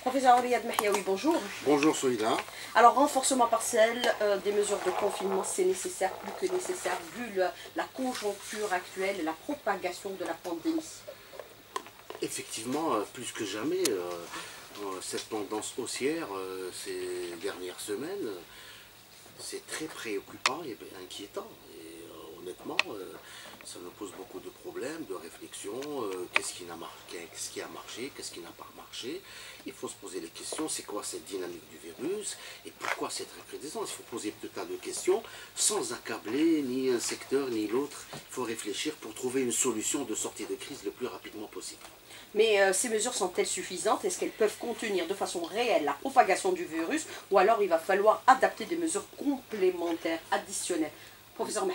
Professeur Riyad Mahiaoui, bonjour. Bonjour Soïda. Alors, renforcement partiel euh, des mesures de confinement, c'est nécessaire, plus que nécessaire, vu le- la conjoncture actuelle et la propagation de la pandémie. Effectivement, euh, plus que jamais, euh, cette tendance haussière euh, ces dernières semaines, c'est très préoccupant et inquiétant. Et honnêtement, ça nous pose beaucoup de problèmes, de réflexion. euh, qu'est-ce qui, qui a marché, qu'est-ce qui n'a pas marché Il faut se poser les questions. C'est quoi cette dynamique du virus Et pourquoi cette recrudescence Il faut poser tout un tas de questions sans accabler ni un secteur ni l'autre. Il faut réfléchir pour trouver une solution de sortie de crise le plus rapidement possible. Mais euh, ces mesures sont-elles suffisantes? Est-ce qu'elles peuvent contenir de façon réelle la propagation du virus Ou alors il va falloir adapter des mesures complémentaires, additionnelles? Professeur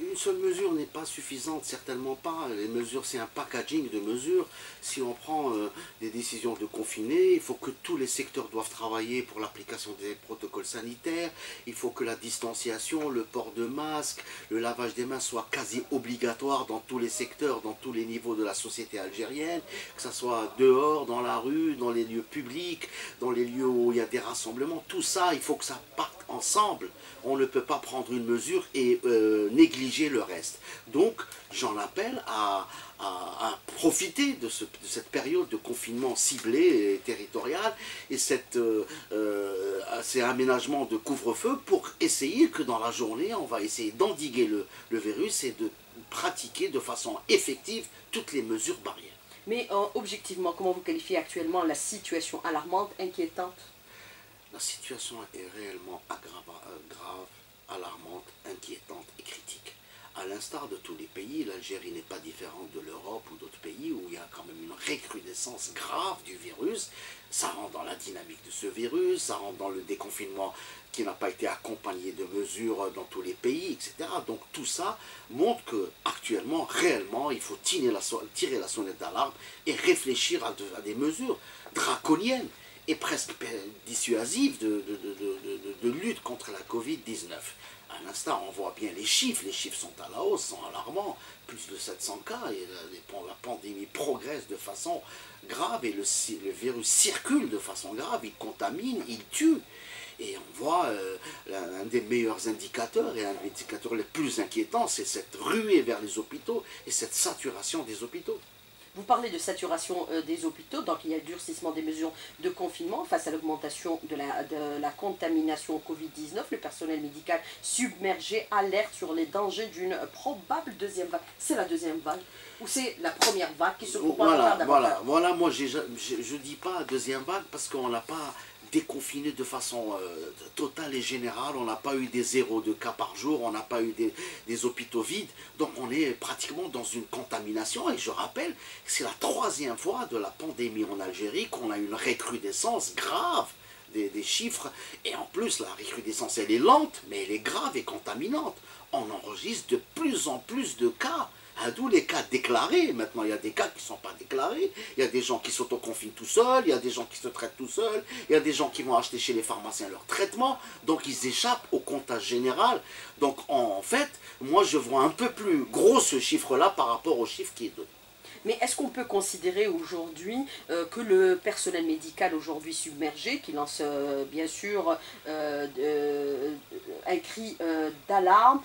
Une seule mesure n'est pas suffisante, certainement pas. Les mesures, c'est un packaging de mesures. Si on prend euh, des décisions de confiner, il faut que tous les secteurs doivent travailler pour l'application des protocoles sanitaires. Il faut que la distanciation, le port de masque, le lavage des mains soit quasi obligatoire dans tous les secteurs, dans tous les niveaux de la société algérienne, que ce soit dehors, dans la rue, dans les lieux publics, dans les lieux où il y a des rassemblements. Tout ça, il faut que ça parte ensemble. On ne peut pas prendre une mesure et euh, négliger le reste. Donc, j'en appelle à, profiter de, ce- de cette période de confinement ciblé et territorial et cette, euh, euh, ces aménagements de couvre-feu pour essayer que dans la journée, on va essayer d'endiguer le, virus et de pratiquer de façon effective toutes les mesures barrières. Mais objectivement, comment vous qualifiez actuellement la situation alarmante, inquiétante? La situation est réellement euh, grave, alarmante, inquiétante et critique. À l'instar de tous les pays, l'Algérie n'est pas différente de l'Europe ou d'autres pays où il y a quand même une recrudescence grave du virus. Ça rentre dans la dynamique de ce virus, ça rentre dans le déconfinement qui n'a pas été accompagné de mesures dans tous les pays, etc. Donc tout ça montre que actuellement, réellement, il faut tirer la, sonnette d'alarme et réfléchir à des mesures draconiennes et presque dissuasives de, de- de- de- lutte contre la Covid-19. À l'instant, on voit bien les chiffres, les chiffres sont à la hausse, sont alarmants, plus de 700 cas, et pan- la pandémie progresse de façon grave, et le, virus circule de façon grave, il contamine, il tue. Et on voit euh, l'un- un des meilleurs indicateurs et un des indicateurs les plus inquiétants, c'est cette ruée vers les hôpitaux et cette saturation des hôpitaux. Vous parlez de saturation euh, des hôpitaux, donc il y a durcissement des mesures de confinement face à l'augmentation de la, de la contamination au Covid-19. Le personnel médical submergé alerte sur les dangers d'une probable deuxième vague. C'est la deuxième vague ou c'est la première vague qui se propagera Voilà, voilà, voilà, moi je je dis pas deuxième vague parce qu'on l'a pas déconfiné de façon euh, totale et générale, on n'a pas eu des zéros de cas par jour, on n'a pas eu des, hôpitaux vides, donc on est pratiquement dans une contamination et je rappelle que c'est la troisième fois de la pandémie en Algérie qu'on a une recrudescence grave des, des chiffres et en plus la recrudescence elle est lente mais elle est grave et contaminante. On enregistre de plus en plus de cas. À D'où les cas déclarés. Maintenant, il y a des cas qui ne sont pas déclarés. Il y a des gens qui s'autoconfinent tout seuls. Il y a des gens qui se traitent tout seuls. Il y a des gens qui vont acheter chez les pharmaciens leur traitement. Donc, ils échappent au comptage général. Donc, en fait, moi, je vois un peu plus gros ce chiffre-là par rapport au chiffre qui est donné. Mais est-ce qu'on peut considérer aujourd'hui euh, que le personnel médical aujourd'hui submergé, qui lance euh, bien sûr un cri euh, d'alarme,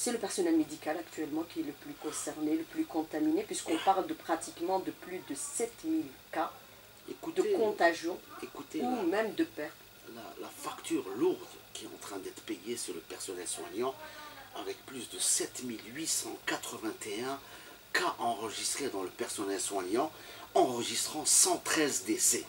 c'est le personnel médical actuellement qui est le plus concerné, le plus contaminé, puisqu'on parle de pratiquement de plus de 7000 cas de Écoutez, contagion écoutez ou la- même de perte. la, la facture lourde qui est en train d'être payée sur le personnel soignant, avec plus de 7881 cas enregistrés dans le personnel soignant, enregistrant 113 décès.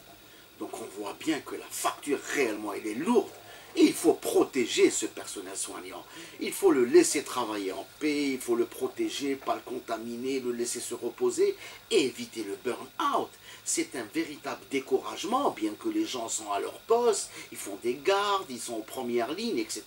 Donc on voit bien que la facture réellement elle est lourde. Il faut protéger ce personnel soignant. Il faut le laisser travailler en paix, il faut le protéger, pas le contaminer, le laisser se reposer et éviter le burn-out. C'est un véritable découragement, bien que les gens sont à leur poste, ils font des gardes, ils sont en première ligne, etc.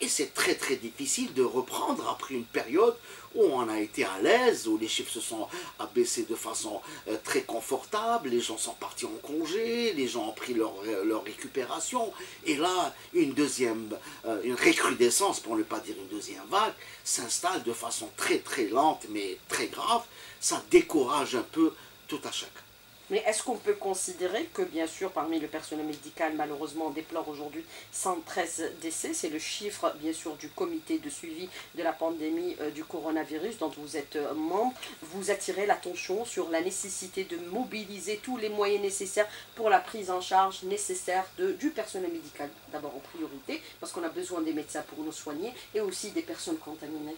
Et c'est très très difficile de reprendre après une période où on a été à l'aise, où les chiffres se sont abaissés de façon euh, très confortable, les gens sont partis en congé, les gens ont pris leur, euh, récupération, et là, une deuxième, euh, une recrudescence, pour ne pas dire une deuxième vague, s'installe de façon très très lente, mais très grave, ça décourage un peu tout à chacun. Mais est-ce qu'on peut considérer que, bien sûr, parmi le personnel médical, malheureusement, on déplore aujourd'hui 113 décès? C'est le chiffre, bien sûr, du comité de suivi de la pandémie euh, du coronavirus dont vous êtes euh, membre. Vous attirez l'attention sur la nécessité de mobiliser tous les moyens nécessaires pour la prise en charge nécessaire du personnel médical, d'abord en priorité, parce qu'on a besoin des médecins pour nous soigner, et aussi des personnes contaminées.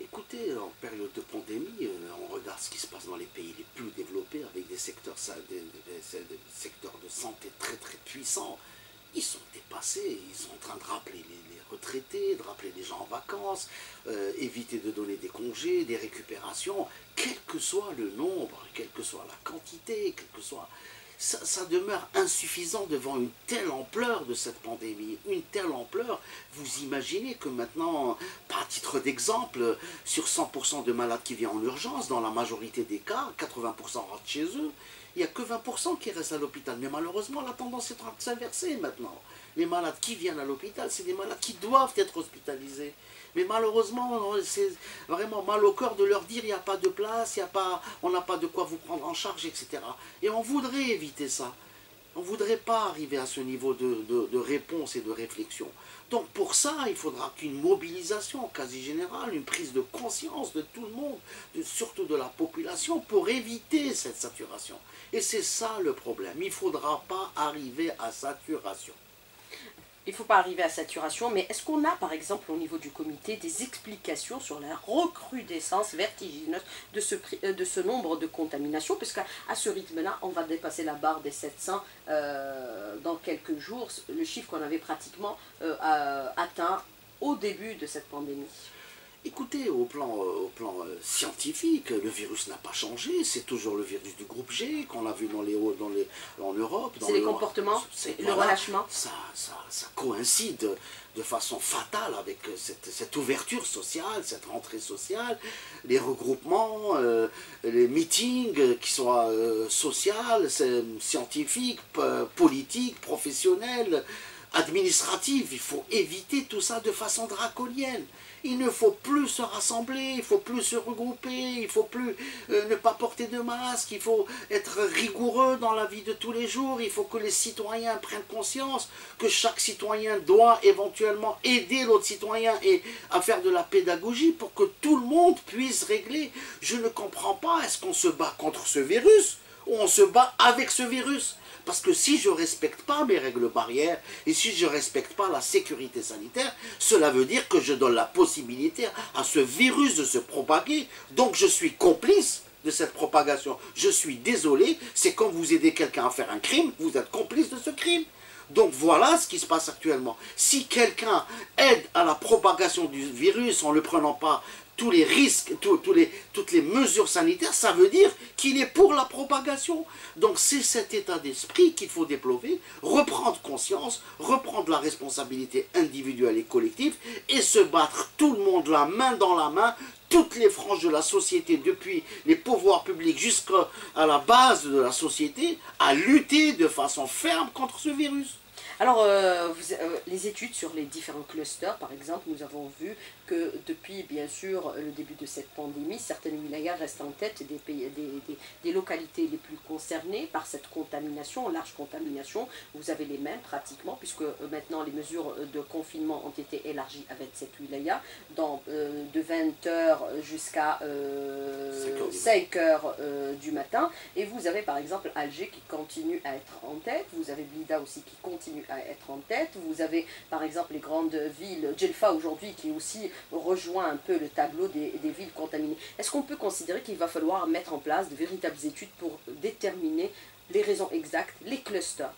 Écoutez, en période de pandémie, euh, on regarde ce qui se passe dans les pays les plus développés avec des secteurs, de santé très très puissants. Ils sont dépassés, ils sont en train de rappeler les, retraités, de rappeler les gens en vacances, euh, éviter de donner des congés, des récupérations, quel que soit le nombre, quelle que soit la quantité, quel que soit ça, demeure insuffisant devant une telle ampleur de cette pandémie, une telle ampleur. Vous imaginez que maintenant, par titre d'exemple, sur 100% de malades qui viennent en urgence, dans la majorité des cas, 80% rentrent chez eux, il n'y a que 20% qui restent à l'hôpital. Mais malheureusement, la tendance est en train de s'inverser maintenant. Les malades qui viennent à l'hôpital, c'est des malades qui doivent être hospitalisés. Mais malheureusement, c'est vraiment mal au cœur de leur dire il n'y a pas de place, y a pas, on n'a pas de quoi vous prendre en charge, etc. Et on voudrait éviter ça. On ne voudrait pas arriver à ce niveau de, réponse et de réflexion. Donc pour ça, il faudra qu'une mobilisation quasi générale, une prise de conscience de tout le monde, surtout de la population, pour éviter cette saturation. Et c'est ça le problème. Il ne faudra pas arriver à saturation il ne faut pas arriver à saturation, mais est-ce qu'on a par exemple au niveau du comité des explications sur la recrudescence vertigineuse de ce, euh, nombre de contaminations? Puisqu'à à ce rythme-là, on va dépasser la barre des 700 euh, dans quelques jours, le chiffre qu'on avait pratiquement euh, atteint au début de cette pandémie. Écoutez, au plan, euh, au plan euh, scientifique, le virus n'a pas changé. C'est toujours le virus du groupe G qu'on a vu dans les, dans les, en Europe. C'est les comportements, le relâchement. Ça, ça, ça, coïncide de façon fatale avec cette, cette, ouverture sociale, cette rentrée sociale, les regroupements, euh, les meetings, qui soient sociaux, scientifiques, politiques, professionnels, administratifs. Il faut éviter tout ça de façon draconienne. Il ne faut plus se rassembler, il faut plus se regrouper, il faut plus euh, ne pas porter de masque, il faut être rigoureux dans la vie de tous les jours, il faut que les citoyens prennent conscience que chaque citoyen doit éventuellement aider l'autre citoyen et à faire de la pédagogie pour que tout le monde puisse régler. Je ne comprends pas, est-ce qu'on se bat contre ce virus? On se bat avec ce virus parce que si je ne respecte pas mes règles barrières et si je ne respecte pas la sécurité sanitaire, cela veut dire que je donne la possibilité à ce virus de se propager. Donc je suis complice de cette propagation. Je suis désolé, c'est comme vous aidez quelqu'un à faire un crime, vous êtes complice de ce crime. Donc voilà ce qui se passe actuellement. Si quelqu'un aide à la propagation du virus en ne le prenant pas tous les risques, toutes les mesures sanitaires, ça veut dire qu'il est pour la propagation. Donc c'est cet état d'esprit qu'il faut développer, reprendre conscience, reprendre la responsabilité individuelle et collective et se battre tout le monde la main dans la main, toutes les franges de la société, depuis les pouvoirs publics jusqu'à la base de la société, à lutter de façon ferme contre ce virus. Alors, euh, euh, les études sur les différents clusters, par exemple, nous avons vu que depuis, bien sûr, le début de cette pandémie, certaines wilayas restent en tête des, pays, des, localités les plus concernées par cette contamination, large contamination. Vous avez les mêmes pratiquement, puisque euh, maintenant les mesures de confinement ont été élargies avec cette wilaya, dans, de 20h jusqu'à 5h du matin. Et vous avez par exemple Alger qui continue à être en tête, vous avez Blida aussi qui continue à être en tête. Vous avez par exemple les grandes villes, Djelfa aujourd'hui qui aussi rejoint un peu le tableau des, villes contaminées. Est-ce qu'on peut considérer qu'il va falloir mettre en place de véritables études pour déterminer les raisons exactes, les clusters?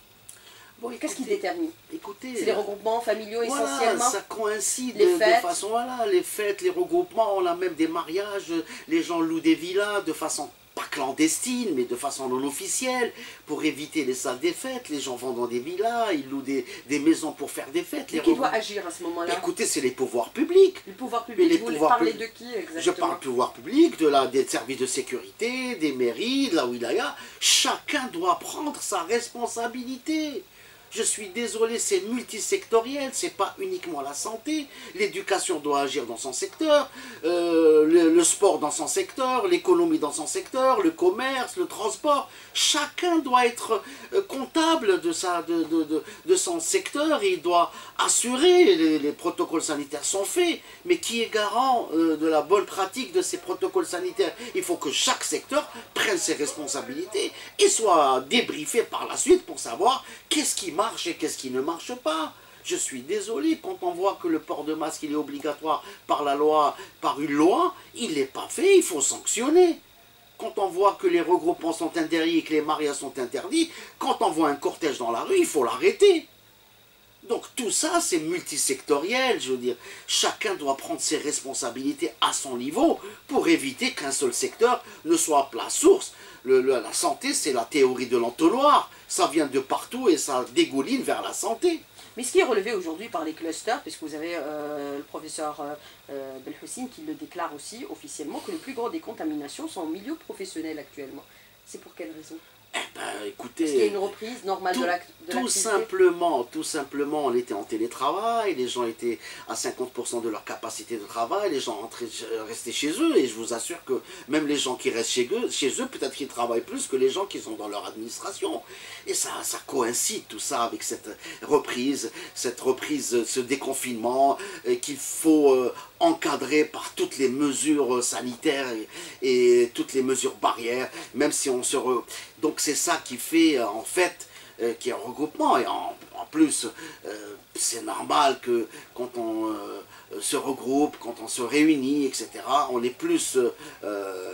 Bon, Qu'est-ce qui détermine? Écoutez, c'est les regroupements familiaux essentiellement. Ça coïncide les fêtes. de façon voilà, les fêtes, les regroupements, on a même des mariages, les gens louent des villas de façon clandestine, mais de façon non officielle, pour éviter les salles des fêtes. Les gens vont dans des villas, ils louent des, maisons pour faire des fêtes. Et qui doit agir à ce moment-là Écoutez, c'est les pouvoirs publics. Les pouvoirs publics, vous pouvoirs parlez de qui exactement Je parle pouvoir public, de la, des services de sécurité, des mairies, de la wilaya. Chacun doit prendre sa responsabilité. Je suis désolé, c'est multisectoriel, c'est pas uniquement la santé. L'éducation doit agir dans son secteur, euh, le, sport dans son secteur, l'économie dans son secteur, le commerce, le transport. Chacun doit être euh, comptable de, sa, de, de, de, son secteur et il doit assurer, les, les, protocoles sanitaires sont faits, mais qui est garant euh, de la bonne pratique de ces protocoles sanitaires? Il faut que chaque secteur prenne ses responsabilités et soit débriefé par la suite pour savoir qu'est-ce qui marche et qu'est-ce qui ne marche pas? Je suis désolé, quand on voit que le port de masque il est obligatoire par la loi, par une loi, il n'est pas fait, il faut sanctionner. Quand on voit que les regroupements sont interdits et que les mariages sont interdits, quand on voit un cortège dans la rue, il faut l'arrêter. Donc tout ça, c'est multisectoriel, je veux dire. Chacun doit prendre ses responsabilités à son niveau pour éviter qu'un seul secteur ne soit la source. la santé, c'est la théorie de l'entonnoir. Ça vient de partout et ça dégouline vers la santé. Mais ce qui est relevé aujourd'hui par les clusters, puisque vous avez euh, le professeur euh, euh qui le déclare aussi officiellement, que le plus grand des contaminations sont au milieu professionnel actuellement. C'est pour quelle raison? Eh ben, écoutez, y a une reprise normale tout, de Tout simplement, tout simplement, on était en télétravail, les gens étaient à 50% de leur capacité de travail, les gens rentraient, restaient chez eux, et je vous assure que même les gens qui restent chez eux, chez eux peut-être qu'ils travaillent plus que les gens qui sont dans leur administration. Et ça, ça coïncide tout ça avec cette reprise, cette reprise, ce déconfinement qu'il faut encadrer par toutes les mesures sanitaires et, toutes les mesures barrières, même si on se... Donc c'est ça qui fait euh, en fait euh, qu'il y a un regroupement. Et en, plus, euh, c'est normal que quand on se regroupe, quand on se réunit, etc., on est plus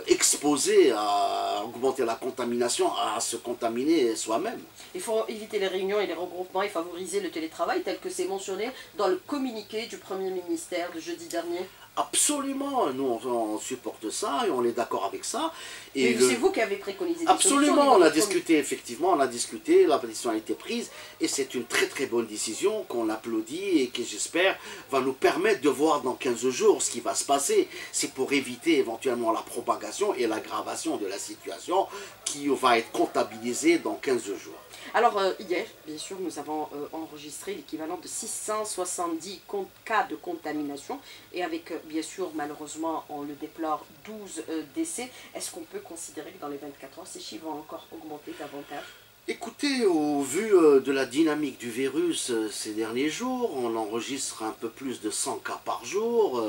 exposé à augmenter la contamination, à se contaminer soi-même. Il faut éviter les réunions et les regroupements et favoriser le télétravail tel que c'est mentionné dans le communiqué du Premier ministère de jeudi dernier. Absolument, nous on, supporte ça et on est d'accord avec ça. Et c'est vous qui avez préconisé des Absolument, on a discuté, effectivement, on a discuté, la pétition a été prise et c'est une très très bonne décision qu'on applaudit et qui j'espère va nous permettre de voir dans 15 jours ce qui va se passer. C'est pour éviter éventuellement la propagation et l'aggravation de la situation qui va être comptabilisée dans 15 jours. Alors euh, hier, bien sûr, nous avons euh, enregistré l'équivalent de 670 cas de contamination et avec, euh, bien sûr, malheureusement, on le déplore, 12 décès. Est-ce qu'on peut considérer que dans les 24 heures, ces chiffres vont encore augmenter davantage? Écoutez, au vu de la dynamique du virus ces derniers jours, on enregistre un peu plus de 100 cas par jour.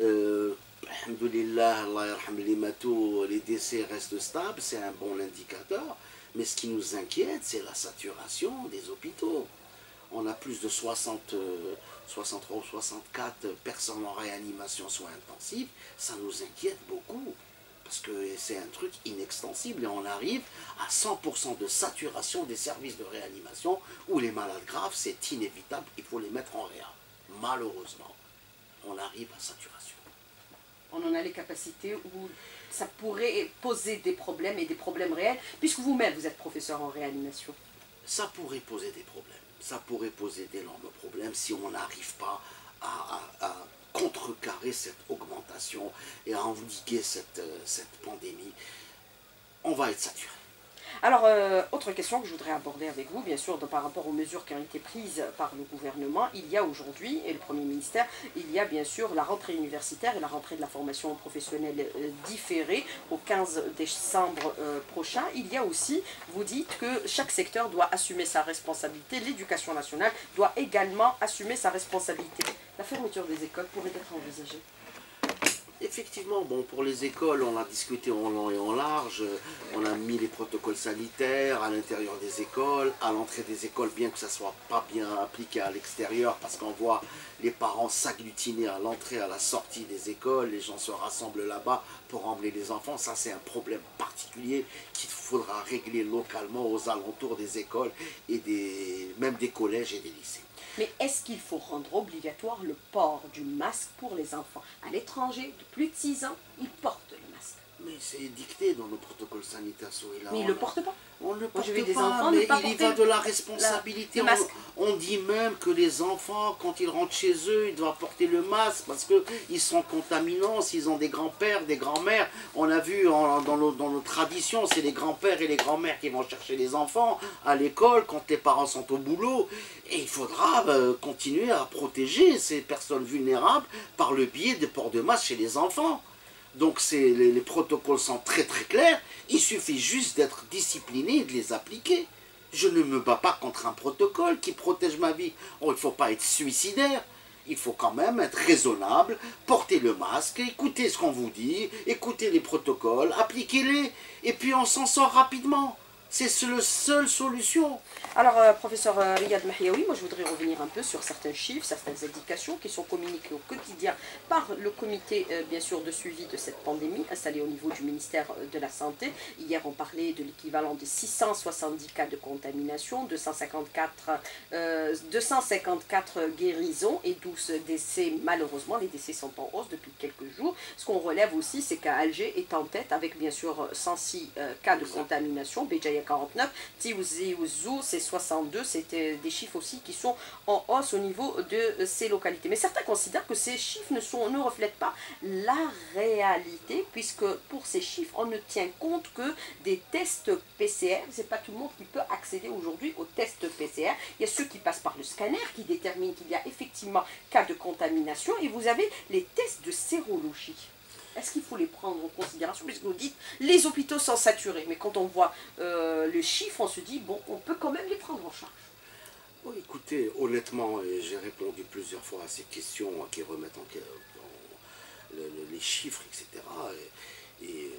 Euh, les décès restent stables, c'est un bon indicateur. Mais ce qui nous inquiète, c'est la saturation des hôpitaux. On a plus de 60, 63 ou 64 personnes en réanimation soins intensifs. Ça nous inquiète beaucoup. Parce que c'est un truc inextensible et on arrive à 100% de saturation des services de réanimation où les malades graves, c'est inévitable, il faut les mettre en réa. Malheureusement, on arrive à saturation. On en a les capacités où ça pourrait poser des problèmes et des problèmes réels, puisque vous-même, vous êtes professeur en réanimation. Ça pourrait poser des problèmes. Ça pourrait poser d'énormes problèmes si on n'arrive pas à, contrecarrer cette augmentation et à endiguer cette, euh, cette pandémie. On va être saturé. Alors, euh, autre question que je voudrais aborder avec vous, bien sûr, par rapport aux mesures qui ont été prises par le gouvernement, il y a aujourd'hui, et le Premier ministère, il y a bien sûr la rentrée universitaire et la rentrée de la formation professionnelle euh, différée au 15 décembre euh, prochain. Il y a aussi, vous dites que chaque secteur doit assumer sa responsabilité, l'éducation nationale doit également assumer sa responsabilité. La fermeture des écoles pourrait être envisagée Effectivement, bon, pour les écoles, on a discuté en long et en large, on a mis les protocoles sanitaires à l'intérieur des écoles, à l'entrée des écoles, bien que ça soit pas bien appliqué à l'extérieur, parce qu'on voit les parents s'agglutiner à l'entrée, à la sortie des écoles, les gens se rassemblent là-bas pour emmener les enfants, ça c'est un problème particulier qu'il faudra régler localement aux alentours des écoles et même des collèges et des lycées. Mais est-ce qu'il faut rendre obligatoire le port du masque pour les enfants? À l'étranger, de plus de 6 ans, ils portent le masque. Mais c'est dicté dans nos protocoles sanitaires. mais ils ne le portent pas. On ne le porte pas, des enfants mais il y va de la responsabilité. On dit même que les enfants, quand ils rentrent chez eux, ils doivent porter le masque parce qu'ils sont contaminants s'ils ont des grands-pères, des grands-mères. On a vu dans, nos, dans nos traditions, c'est les grands-pères et les grands-mères qui vont chercher les enfants à l'école quand les parents sont au boulot. Et il faudra euh, continuer à protéger ces personnes vulnérables par le biais des ports de masque chez les enfants. Donc les, les protocoles sont très très clairs. Il suffit juste d'être discipliné et de les appliquer. Je ne me bats pas contre un protocole qui protège ma vie. Oh, il ne faut pas être suicidaire. Il faut quand même être raisonnable, porter le masque, écouter ce qu'on vous dit, écouter les protocoles, appliquez-les, et puis on s'en sort rapidement. C'est la seule solution. Alors, euh, professeur euh, Riyad Mahiaoui, moi je voudrais revenir un peu sur certains chiffres, certaines indications qui sont communiquées au quotidien par le comité, euh, bien sûr, de suivi de cette pandémie installé au niveau du ministère de la Santé. Hier, on parlait de l'équivalent de 670 cas de contamination, 254, 254 guérisons et 12 décès. Malheureusement, les décès sont en hausse depuis quelques jours. Ce qu'on relève aussi, c'est qu'Alger est en tête avec, bien sûr, 106 cas de contamination. Béjaïa 49, Tiouzi Ouzou, c'est 62, c'est des chiffres aussi qui sont en hausse au niveau de ces localités. Mais certains considèrent que ces chiffres ne, sont, ne reflètent pas la réalité, puisque pour ces chiffres, on ne tient compte que des tests PCR. C'est pas tout le monde qui peut accéder aujourd'hui aux tests PCR. Il y a ceux qui passent par le scanner qui déterminent qu'il y a effectivement cas de contamination, et vous avez les tests de sérologie. Est-ce qu'il faut les prendre en considération Puisque vous dites, les hôpitaux sont saturés. Mais quand on voit euh, le chiffre, on se dit, bon, on peut quand même les prendre en charge. Bon, écoutez, honnêtement, j'ai répondu plusieurs fois à ces questions qui remettent en, question les chiffres, etc. Et,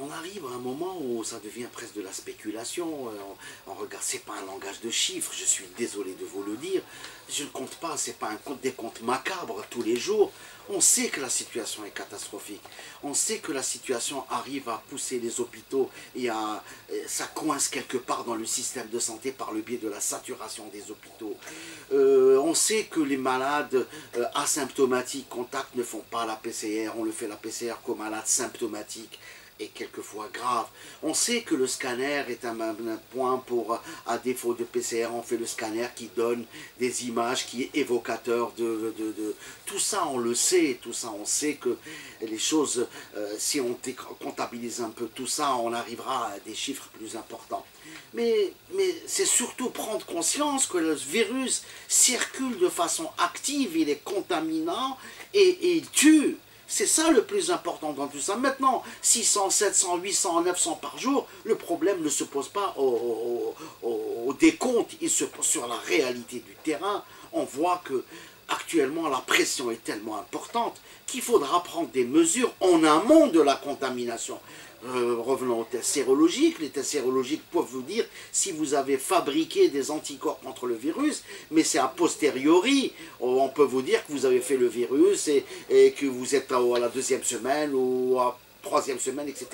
on arrive à un moment où ça devient presque de la spéculation. On, on regarde, c'est pas un langage de chiffres, je suis désolé de vous le dire. Je ne compte pas, c'est pas un compte des comptes macabres tous les jours. On sait que la situation est catastrophique. On sait que la situation arrive à pousser les hôpitaux et à, ça coince quelque part dans le système de santé par le biais de la saturation des hôpitaux. Euh, on sait que les malades euh, asymptomatiques, contacts, ne font pas la PCR. On le fait la PCR qu'aux malades symptomatiques est quelquefois grave. On sait que le scanner est un, point pour, à défaut de PCR, on fait le scanner qui donne des images, qui est évocateur de, de, Tout ça, on le sait, tout ça, on sait que les choses, euh, si on comptabilise un peu tout ça, on arrivera à des chiffres plus importants. Mais, mais c'est surtout prendre conscience que le virus circule de façon active, il est contaminant et, et il tue. C'est ça le plus important dans tout ça. Maintenant, 600, 700, 800, 900 par jour, le problème ne se pose pas au, décompte, il se pose sur la réalité du terrain. On voit que actuellement la pression est tellement importante qu'il faudra prendre des mesures en amont de la contamination. Euh, revenons aux tests sérologiques. Les tests sérologiques peuvent vous dire si vous avez fabriqué des anticorps contre le virus, mais c'est a posteriori. On peut vous dire que vous avez fait le virus et, que vous êtes à la deuxième semaine ou à troisième semaine, etc.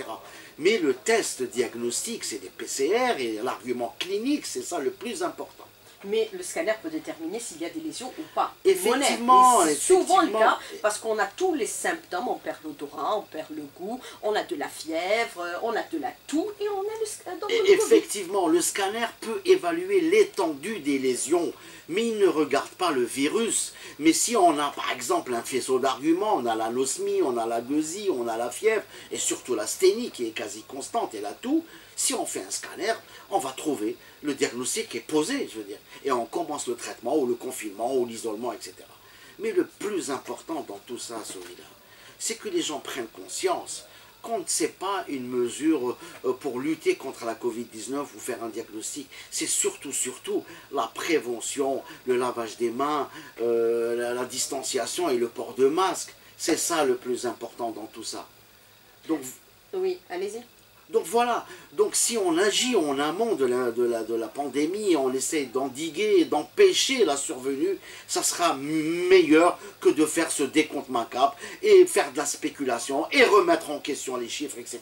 Mais le test diagnostique, c'est des PCR et l'argument clinique, c'est ça le plus important mais le scanner peut déterminer s'il y a des lésions ou pas. Effectivement, c'est souvent le cas parce qu'on a tous les symptômes, on perd l'odorat, on perd le goût, on a de la fièvre, on a de la toux et on a le scanner. Effectivement, le scanner peut évaluer l'étendue des lésions, mais il ne regarde pas le virus. Mais si on a par exemple un faisceau d'arguments, on a l'anosmie, on a la gueusie, on a la fièvre et surtout la sténie qui est quasi constante et la toux, si on fait un scanner, on va trouver le diagnostic est posé, je veux dire. Et on commence le traitement, ou le confinement, ou l'isolement, etc. Mais le plus important dans tout ça, celui-là, c'est que les gens prennent conscience qu'on ne sait pas une mesure euh, pour lutter contre la Covid-19 ou faire un diagnostic. C'est surtout, surtout la prévention, le lavage des mains, euh, la, distanciation et le port de masque. C'est ça le plus important dans tout ça. Donc, oui, allez-y. Donc voilà, donc si on agit en amont de la, de la, pandémie, on essaie d'endiguer, d'empêcher la survenue, ça sera meilleur que de faire ce décompte macabre et faire de la spéculation et remettre en question les chiffres, etc.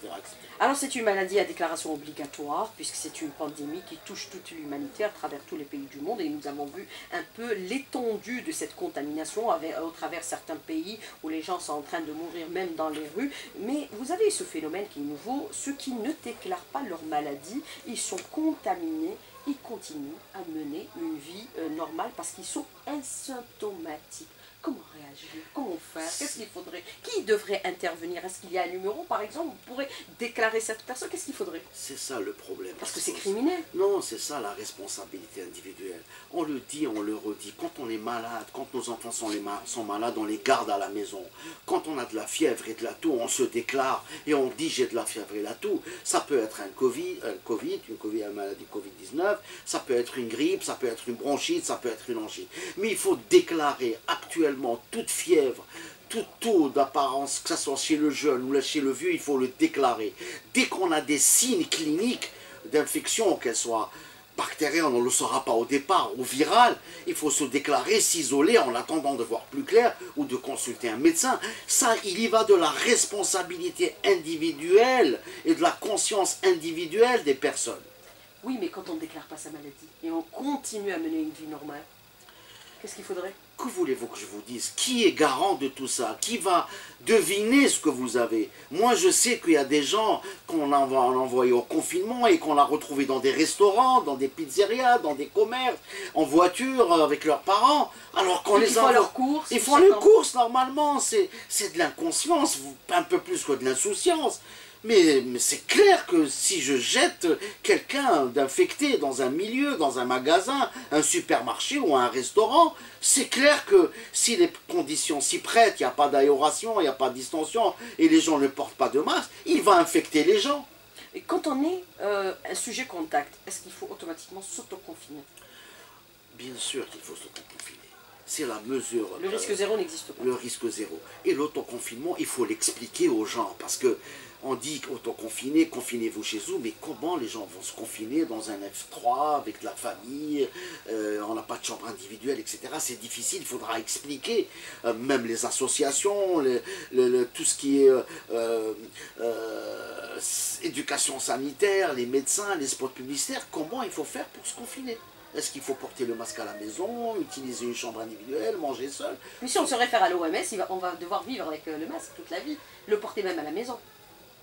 Alors c'est une maladie à déclaration obligatoire, puisque c'est une pandémie qui touche toute l'humanité à travers tous les pays du monde, et nous avons vu un peu l'étendue de cette contamination au travers certains pays où les gens sont en train de mourir même dans les rues. Mais vous avez ce phénomène qui est nouveau, ceux qui ne déclarent pas leur maladie, ils sont contaminés ils continuent à mener une vie euh, normale parce qu'ils sont asymptomatiques. Comment réagir? Comment faire? Qu'est-ce qu'il faudrait? Qui devrait intervenir? Est-ce qu'il y a un numéro, par exemple Vous pourrez déclarer cette personne? Qu'est-ce qu'il faudrait? C'est ça le problème. Parce que c'est criminel. Non, c'est ça la responsabilité individuelle. On le dit, on le redit. Quand on est malade, quand nos enfants sont, les sont malades, on les garde à la maison. Quand on a de la fièvre et de la toux, on se déclare et on dit j'ai de la fièvre et la toux. Ça peut être un COVID, un COVID une COVID, une maladie Covid-19, ça peut être une grippe, ça peut être une bronchite, ça peut être une angine. Mais il faut déclarer actuellement toute fièvre, tout taux d'apparence, que ce soit chez le jeune ou chez le vieux, il faut le déclarer. Dès qu'on a des signes cliniques d'infection, qu'elles soient bactériennes, on ne le saura pas au départ, ou virales, il faut se déclarer, s'isoler en attendant de voir plus clair ou de consulter un médecin. Ça, il y va de la responsabilité individuelle et de la conscience individuelle des personnes. Oui, mais quand on ne déclare pas sa maladie et on continue à mener une vie normale, qu'est-ce qu'il faudrait? Que voulez-vous que je vous dise? Qui est garant de tout ça? Qui va deviner ce que vous avez? Moi, je sais qu'il y a des gens qu'on a envoyés au confinement et qu'on a retrouvés dans des restaurants, dans des pizzerias, dans des commerces, en voiture, avec leurs parents, alors qu'on les a... Ils font leurs courses. Ils font leurs courses, normalement. C'est de l'inconscience, un peu plus que de l'insouciance. Mais, c'est clair que si je jette quelqu'un d'infecté dans un milieu, dans un magasin, un supermarché ou un restaurant, c'est clair que si les conditions s'y prêtent, il n'y a pas d'aération, il n'y a pas de distension, et les gens ne portent pas de masque, il va infecter les gens. Et quand on est euh, un sujet contact, est-ce qu'il faut automatiquement s'autoconfiner? Bien sûr qu'il faut s'autoconfiner. C'est la mesure. Le risque zéro n'existe pas. Le risque zéro. Et l'autoconfinement, il faut l'expliquer aux gens, parce que on dit auto-confiné, confinez-vous chez vous, mais comment les gens vont se confiner dans un F3 avec la famille, euh, on n'a pas de chambre individuelle, etc. C'est difficile, il faudra expliquer, euh, même les associations, tout ce qui est euh, éducation sanitaire, les médecins, les spots publicitaires, comment il faut faire pour se confiner? Est-ce qu'il faut porter le masque à la maison, utiliser une chambre individuelle, manger seul? Mais si on se réfère à l'OMS, on va devoir vivre avec le masque toute la vie, le porter même à la maison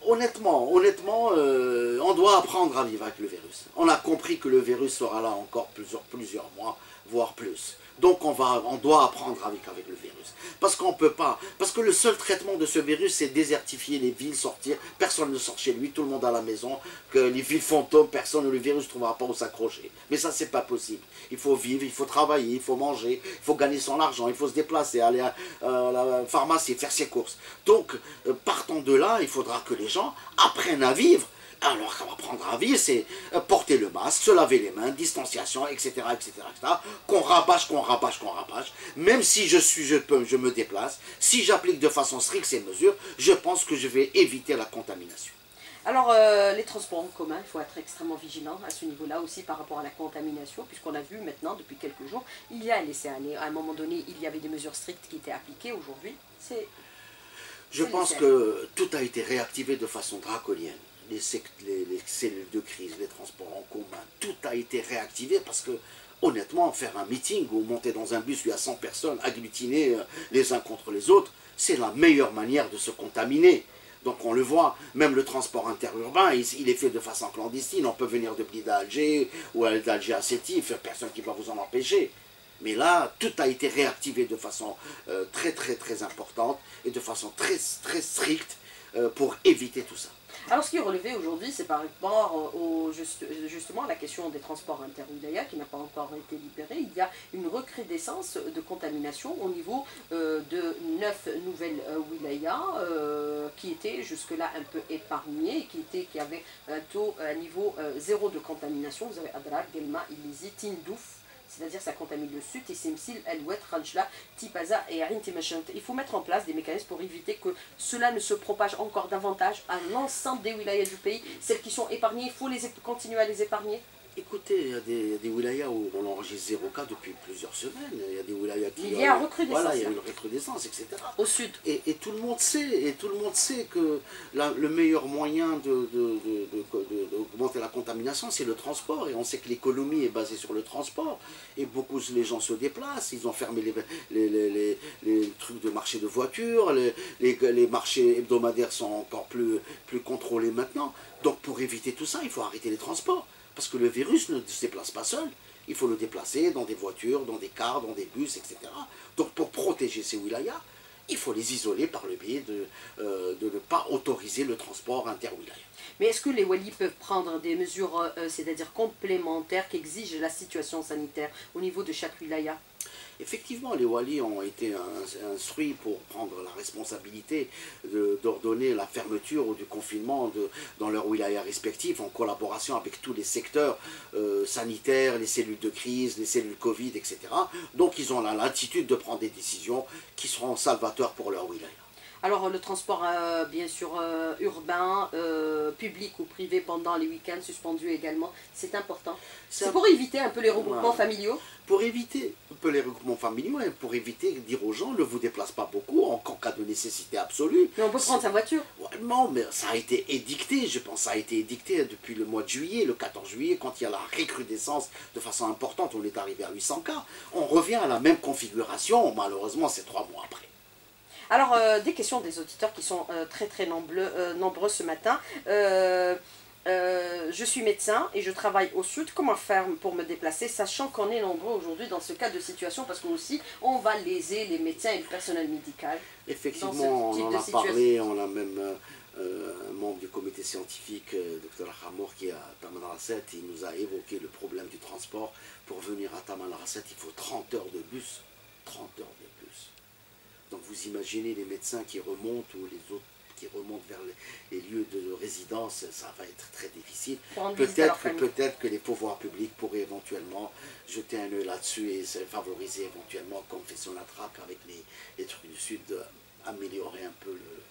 honnêtement, honnêtement, euh, on doit apprendre à vivre avec le virus. On a compris que le virus sera là encore plusieurs, plusieurs mois, voire plus. Donc on, va, on doit apprendre avec, avec le virus. Parce qu'on peut pas. Parce que le seul traitement de ce virus, c'est désertifier les villes, sortir. Personne ne sort chez lui, tout le monde à la maison. Que les villes fantômes, personne, le virus ne trouvera pas où s'accrocher. Mais ça, c'est pas possible. Il faut vivre, il faut travailler, il faut manger, il faut gagner son argent, il faut se déplacer, aller à, la pharmacie, faire ses courses. Donc, euh, partant de là, il faudra que les gens apprennent à vivre alors qu'on va prendre à vivre, c'est euh, porter le masque, se laver les mains, distanciation, etc., etc., etc. Qu'on rabâche, qu'on rabâche, qu'on rabâche. Même si je suis, je peux, je me déplace. Si j'applique de façon stricte ces mesures, je pense que je vais éviter la contamination. Alors, euh, les transports en commun, il faut être extrêmement vigilant à ce niveau-là aussi par rapport à la contamination, puisqu'on a vu maintenant, depuis quelques jours, il y a un laisser-aller. À un moment donné, il y avait des mesures strictes qui étaient appliquées. Aujourd'hui, c'est... Je pense que tout a été réactivé de façon draconienne les, cellules de crise, les transports en commun, tout a été réactivé parce que, honnêtement, faire un meeting ou monter dans un bus où il y a 100 personnes agglutinées euh, les uns contre les autres, c'est la meilleure manière de se contaminer. Donc on le voit, même le transport interurbain, il, est fait de façon clandestine. On peut venir depuis d'Alger ou d'Alger à Sétif, personne qui va vous en empêcher. Mais là, tout a été réactivé de façon euh, très très très importante et de façon très très stricte euh, pour éviter tout ça. Alors ce qui est relevé aujourd'hui, c'est par rapport au, justement à la question des transports inter-wilaya qui n'a pas encore été libérée. Il y a une recrudescence de contamination au niveau euh, de neuf nouvelles euh, wilayas euh, qui étaient jusque-là un peu épargnées et qui, étaient, qui avaient un taux, un niveau zéro de contamination. Vous avez Adrar, Gelma, Ilizi, Tindouf, c'est-à-dire ça contamine le sud, Tissimsil, Elouet, Rajla, Tipaza et Arin Il faut mettre en place des mécanismes pour éviter que cela ne se propage encore davantage à l'ensemble des wilayas du pays. Celles qui sont épargnées, il faut les continuer à les épargner Écoutez, il y a des, des wilayas où on enregistre zéro cas depuis plusieurs semaines. Il y a des wilayas qui... Il y a une recrudescence. Voilà, il y a une recrudescence, etc. Au sud. Et, et tout le monde sait, et tout le monde sait que la- le meilleur moyen d'augmenter la contamination, c'est le transport. Et on sait que l'économie est basée sur le transport. Et beaucoup, les gens se déplacent. Ils ont fermé les, les, les- trucs de marché de voitures. Les marchés hebdomadaires sont encore plus, plus contrôlés maintenant. Donc pour éviter tout ça, il faut arrêter les transports. Parce que le virus ne se déplace pas seul. Il faut le déplacer dans des voitures, dans des cars, dans des bus, etc. Donc pour protéger ces wilayas, il faut les isoler par le biais de, euh, ne pas autoriser le transport interwilaya. Mais est-ce que les walis peuvent prendre des mesures, euh, c'est-à-dire complémentaires, qui exigent la situation sanitaire au niveau de chaque wilaya? Effectivement, les Walis ont été ins- instruits pour prendre la responsabilité d'ordonner la fermeture ou du confinement dans leur wilaya respectif en collaboration avec tous les secteurs euh, sanitaires, les cellules de crise, les cellules Covid, etc. Donc ils ont la latitude de prendre des décisions qui seront salvateurs pour leur wilaya. Alors le transport, euh, bien sûr, euh, urbain, euh, public ou privé pendant les week-ends suspendu également, c'est important. C'est pour éviter un peu les regroupements Ouais. familiaux. Pour éviter un peu les regroupements familiaux et pour éviter de dire aux gens ne vous déplace pas beaucoup en en cas de nécessité absolue. Mais on peut prendre sa voiture. Ouais, Non, mais ça a été édicté, je pense, ça a été édicté depuis le mois de juillet, le 14 juillet, quand il y a la recrudescence de façon importante, on est arrivé à 800 cas. On revient à la même configuration, malheureusement, c'est trois mois après. Alors, euh, des questions des auditeurs qui sont euh, très très nombreux, euh, nombreux ce matin. Je suis médecin et je travaille au sud. Comment faire pour me déplacer, sachant qu'on est nombreux aujourd'hui dans ce cas de situation, parce qu'aussi on va léser les médecins et le personnel médical. Effectivement, on en a parlé, on a même euh, un membre du comité scientifique, euh, Dr Hamour, qui est à Tamanrasset, il nous a évoqué le problème du transport. Pour venir à Tamanrasset, il faut 30 heures de bus. 30 heures de bus. Donc vous imaginez les médecins qui remontent ou les autres qui remontent vers les, les lieux de résidence, ça va être très difficile. Peut-être que, les pouvoirs publics pourraient éventuellement jeter un œil là-dessus et se favoriser éventuellement, comme fait Sonatrach avec les, les trucs du Sud, de améliorer un peu le-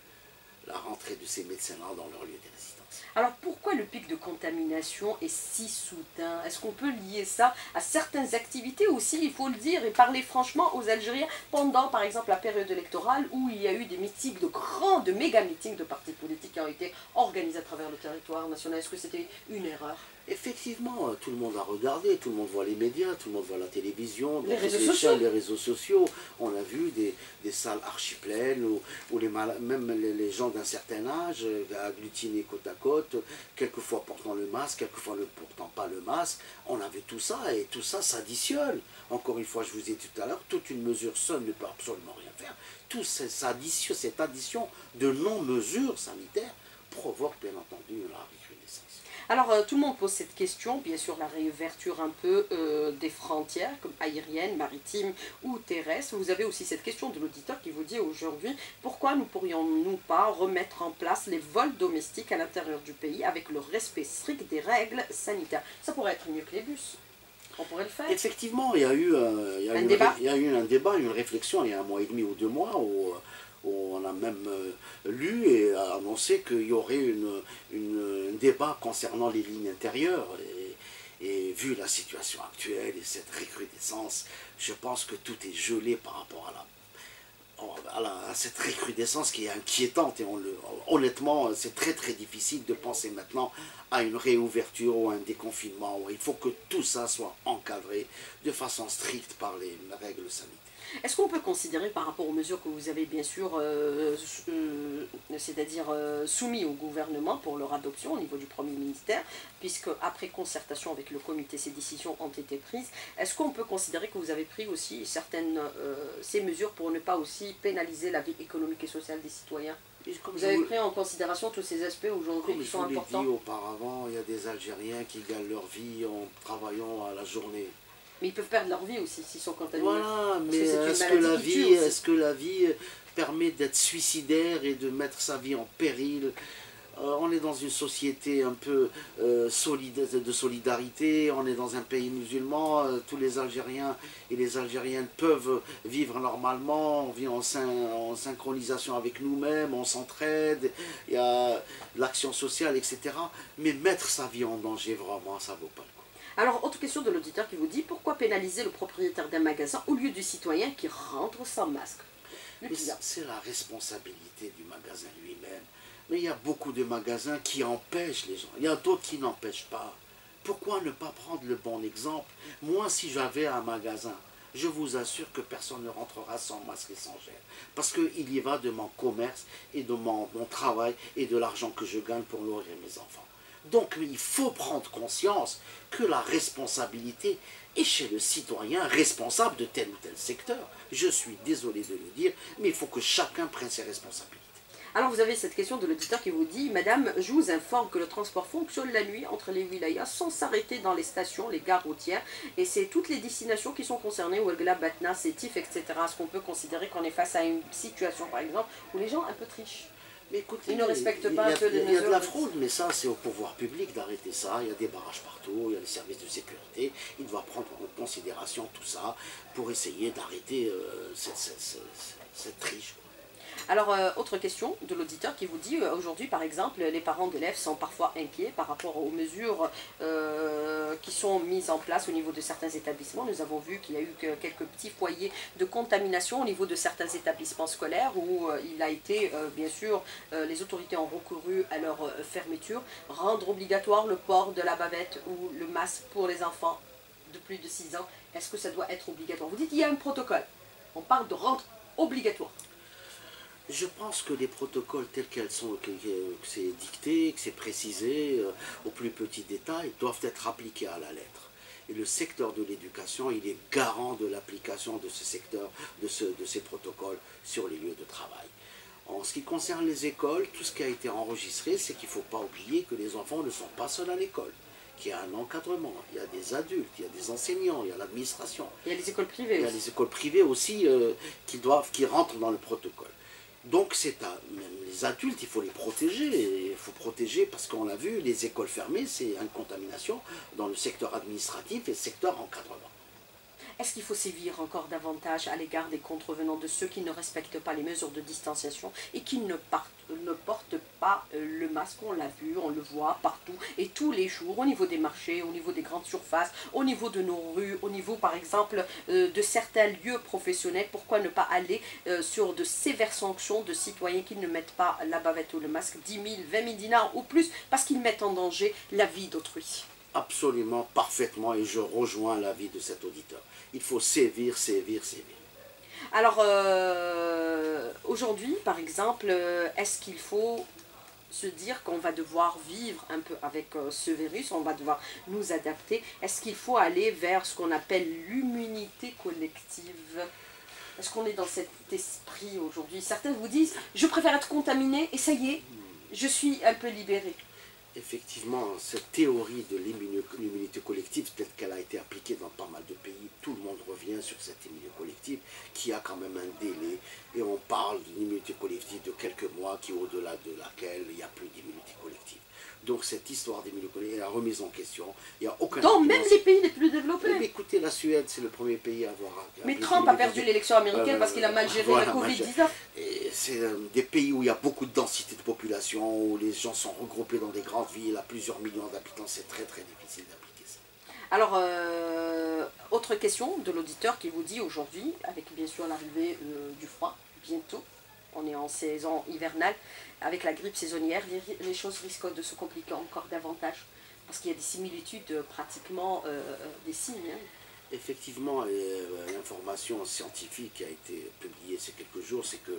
la rentrée de ces médecins-là dans leur lieu de résidence. Alors pourquoi le pic de contamination est si soudain? Est-ce qu'on peut lier ça à certaines activités aussi, il faut le dire et parler franchement aux Algériens pendant par exemple la période électorale où il y a eu des meetings, de grands, de méga meetings de partis politiques qui ont été organisés à travers le territoire national? Est-ce que c'était une erreur? Effectivement, euh, tout le monde a regardé, tout le monde voit les médias, tout le monde voit la télévision, Les réseaux sociaux. chaînes, les réseaux sociaux. On a vu des, des salles archipleines où, où les même les, les gens d'un certain âge, euh, agglutinés côte à côte, quelquefois portant le masque, quelquefois ne portant pas le masque. On a vu tout ça et tout ça s'additionne. Encore une fois, je vous ai dit tout à l'heure, toute une mesure seule ne peut absolument rien faire. Tout ce- cette addition, cette addition de non-mesures sanitaires provoque bien entendu la. Alors euh, tout le monde pose cette question, bien sûr la réouverture un peu euh, des frontières, comme aériennes, maritimes ou terrestres. Vous avez aussi cette question de l'auditeur qui vous dit aujourd'hui pourquoi nous pourrions-nous pas remettre en place les vols domestiques à l'intérieur du pays avec le respect strict des règles sanitaires? Ça pourrait être mieux que les bus. On pourrait le faire. Effectivement, il y a eu, euh, il y a Un une débat ré- il y a eu un débat, une réflexion il y a un mois et demi ou deux mois où on a même euh, lu et annoncé qu'il y aurait un débat concernant les lignes intérieures. Et, vu la situation actuelle et cette recrudescence, je pense que tout est gelé par rapport à la à cette recrudescence qui est inquiétante et honnêtement c'est très très difficile de penser maintenant à une réouverture ou à un déconfinement. Il faut que tout ça soit encadré de façon stricte par les règles sanitaires. Est-ce qu'on peut considérer par rapport aux mesures que vous avez bien sûr, euh, euh, c'est-à-dire euh, soumis au gouvernement pour leur adoption au niveau du Premier ministère, puisque après concertation avec le comité, ces décisions ont été prises, est-ce qu'on peut considérer que vous avez pris aussi certaines euh, ces mesures pour ne pas aussi pénaliser la vie économique et sociale des citoyens? Comme Vous je avez pris en considération tous ces aspects aujourd'hui Comme qui je sont vous l'ai importants? dit auparavant, il y a des Algériens qui gagnent leur vie en travaillant à la journée. Mais ils peuvent perdre leur vie aussi s'ils sont contaminés. Voilà, mais est-ce que, la vie, est-ce que la vie permet d'être suicidaire et de mettre sa vie en péril Euh, On est dans une société un peu euh, solide, de solidarité, on est dans un pays musulman, euh, tous les Algériens et les Algériennes peuvent vivre normalement, on vit en, syn- en synchronisation avec nous-mêmes, on s'entraide, il y a l'action sociale, etc. Mais mettre sa vie en danger, vraiment, ça vaut pas le coup. Alors, autre question de l'auditeur qui vous dit pourquoi pénaliser le propriétaire d'un magasin au lieu du citoyen qui rentre sans masque? C'est la responsabilité du magasin lui-même. Mais il y a beaucoup de magasins qui empêchent les gens. Il y a d'autres qui n'empêchent pas. Pourquoi ne pas prendre le bon exemple? Moi, si j'avais un magasin, je vous assure que personne ne rentrera sans masque et sans gel. Parce qu'il y va de mon commerce et de mon, mon travail et de l'argent que je gagne pour nourrir mes enfants. Donc il faut prendre conscience que la responsabilité est chez le citoyen responsable de tel ou tel secteur. Je suis désolé de le dire, mais il faut que chacun prenne ses responsabilités. Alors vous avez cette question de l'auditeur qui vous dit « Madame, je vous informe que le transport fonctionne la nuit entre les wilayas sans s'arrêter dans les stations, les gares routières, et c'est toutes les destinations qui sont concernées, Ouelgla, Batna, Sétif, etc. Est-ce qu'on peut considérer qu'on est face à une situation, par exemple, où les gens un peu trichent? Mais ils ne respectent pas les mesures. Il y a de la fraude, mais ça, c'est au pouvoir public d'arrêter ça. Il y a des barrages partout, il y a des services de sécurité. Il doit prendre en considération tout ça pour essayer d'arrêter euh, cette, triche. Alors, euh, autre question de l'auditeur qui vous dit, euh, aujourd'hui par exemple, les parents d'élèves sont parfois inquiets par rapport aux mesures euh, qui sont mises en place au niveau de certains établissements. Nous avons vu qu'il y a eu quelques petits foyers de contamination au niveau de certains établissements scolaires où il a été, bien sûr, les autorités ont recouru à leur fermeture, rendre obligatoire le port de la bavette ou le masque pour les enfants de plus de 6 ans. Est-ce que ça doit être obligatoire? Vous dites qu'il y a un protocole. On parle de rendre obligatoire. Je pense que les protocoles tels qu'elles sont, que, c'est dicté, que c'est précisé euh, au plus petit détail, doivent être appliqués à la lettre. Et le secteur de l'éducation, il est garant de l'application de ce secteur, de, ce, de ces protocoles sur les lieux de travail. En ce qui concerne les écoles, tout ce qui a été enregistré, c'est qu'il ne faut pas oublier que les enfants ne sont pas seuls à l'école qu'il y a un encadrement, il y a des adultes, il y a des enseignants, il y a l'administration. Il y a les écoles privées. Il y a les écoles privées aussi euh, qui, doivent, qui rentrent dans le protocole. Donc c'est à même les adultes, il faut les protéger. Il faut protéger parce qu'on l'a vu, les écoles fermées, c'est une contamination dans le secteur administratif et le secteur encadrement. Est-ce qu'il faut sévir encore davantage à l'égard des contrevenants, de ceux qui ne respectent pas les mesures de distanciation et qui ne, portent pas euh, le masque? On l'a vu, on le voit partout et tous les jours, au niveau des marchés, au niveau des grandes surfaces, au niveau de nos rues, au niveau par exemple euh, de certains lieux professionnels. Pourquoi ne pas aller euh, sur de sévères sanctions de citoyens qui ne mettent pas la bavette ou le masque? 10 000, 20 000 dinars ou plus parce qu'ils mettent en danger la vie d'autrui absolument parfaitement et je rejoins l'avis de cet auditeur. Il faut sévir, sévir, sévir. Alors, euh, aujourd'hui, par exemple, euh, est-ce qu'il faut se dire qu'on va devoir vivre un peu avec euh, ce virus, on va devoir nous adapter? Est-ce qu'il faut aller vers ce qu'on appelle l'immunité collective? Est-ce qu'on est dans cet esprit aujourd'hui? Certains vous disent, je préfère être contaminé et ça y est, je suis un peu libéré effectivement, cette théorie de l'immunité collective, telle qu'elle a été appliquée dans pas mal de pays, tout le monde revient sur cette immunité collective qui a quand même un délai. Et on parle d'une immunité collective de quelques mois qui, au-delà de laquelle il n'y a plus d'immunité collective. Donc cette histoire des collective est remise en question. Il y a aucun Dans même les pays les plus développés. Mais écoutez, la Suède, c'est le premier pays à avoir... Mais Trump a perdu l'élection américaine euh, parce qu'il a mal géré la Covid-19. C'est euh, des pays où il y a beaucoup de densité de population, où les gens sont regroupés dans des grandes villes à plusieurs millions d'habitants. C'est très très difficile d'appliquer ça. Alors, euh, autre question de l'auditeur qui vous dit aujourd'hui, avec bien sûr l'arrivée du froid, bientôt, on est en saison hivernale, avec la grippe saisonnière, les, choses risquent de se compliquer encore davantage, parce qu'il y a des similitudes euh, pratiquement euh, euh, des signes. Hein. Effectivement, l'information scientifique qui a été publiée ces quelques jours, c'est que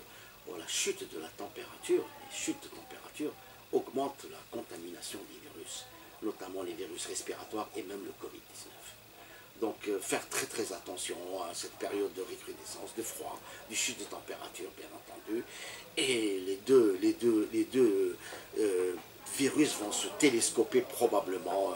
la chute de la température, les de température augmentent la contamination des virus, notamment les virus respiratoires et même le Covid-19. Donc euh, faire très très attention à cette période de recrudescence, de froid, du chute de température bien entendu. Et les deux, les deux, les deux euh, virus vont se télescoper probablement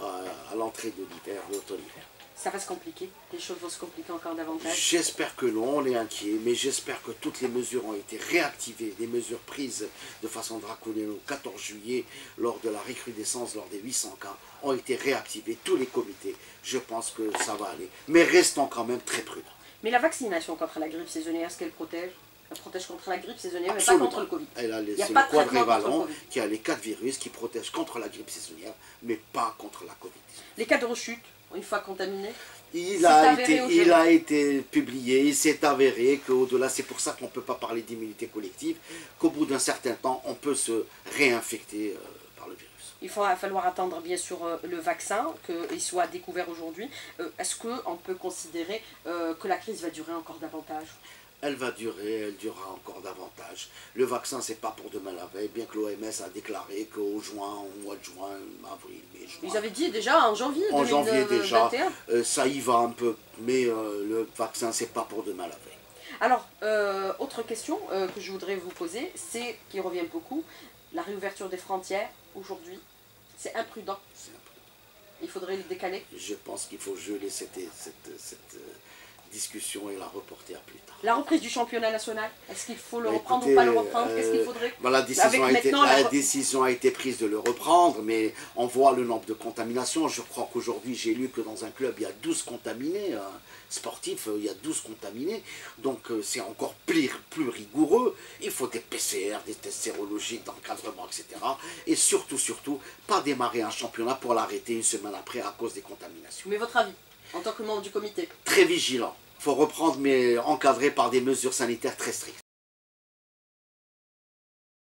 euh, à, l'entrée de l'hiver, l'automne-hiver ça va se compliquer, les choses vont se compliquer encore davantage. J'espère que non, on est inquiet, mais j'espère que toutes les mesures ont été réactivées, les mesures prises de façon draconienne au 14 juillet, lors de la recrudescence, lors des 800 cas, ont été réactivées, tous les comités. Je pense que ça va aller, mais restons quand même très prudents. Mais la vaccination contre la grippe saisonnière, est-ce qu'elle protège? Elle protège contre la grippe saisonnière, mais pas contre le Covid. Elle a les- Il y a pas le quadrivalent le Covid. qui a les quatre virus qui protègent contre la grippe saisonnière, mais pas contre la Covid-19. Les cas de rechute, une fois contaminés, Il a, été, aujourd'hui. il a été publié, il s'est avéré qu'au-delà, c'est pour ça qu'on ne peut pas parler d'immunité collective, qu'au bout d'un certain temps, on peut se réinfecter euh, par le virus. il va falloir attendre bien sûr euh, le vaccin, qu'il soit découvert aujourd'hui. Euh, Est-ce qu'on peut considérer euh, que la crise va durer encore davantage? Elle va durer, elle durera encore davantage. Le vaccin, c'est pas pour demain la veille, bien que l'OMS a déclaré qu'au juin, au mois de juin, avril, mai, juin, Ils avaient dit déjà en janvier en janvier 2021. déjà, euh, ça y va un peu, mais euh, le vaccin, c'est pas pour demain la veille. Alors, euh, autre question que je voudrais vous poser, c'est, qui revient beaucoup, la réouverture des frontières aujourd'hui, c'est imprudent. Peu- Il faudrait le décaler. Je pense qu'il faut geler cette, cette, cette, discussion et la reporter à plus tard. La reprise du championnat national, est-ce qu'il faut le Bah, reprendre écoutez, ou pas le reprendre? Qu'est-ce qu'il euh, faudrait? Bah, la, décision Avec a été, maintenant la la- décision a été prise de le reprendre, mais on voit le nombre de contaminations. Je crois qu'aujourd'hui, j'ai lu que dans un club, il y a 12 contaminés hein, sportifs, euh, il y a 12 contaminés. Donc euh, c'est encore plus, plus rigoureux. Il faut des PCR, des tests sérologiques d'encadrement, etc. Et surtout, surtout, pas démarrer un championnat pour l'arrêter une semaine après à cause des contaminations. Mais votre avis, en tant que membre du comité Très vigilant. faut reprendre, mais encadré par des mesures sanitaires très strictes.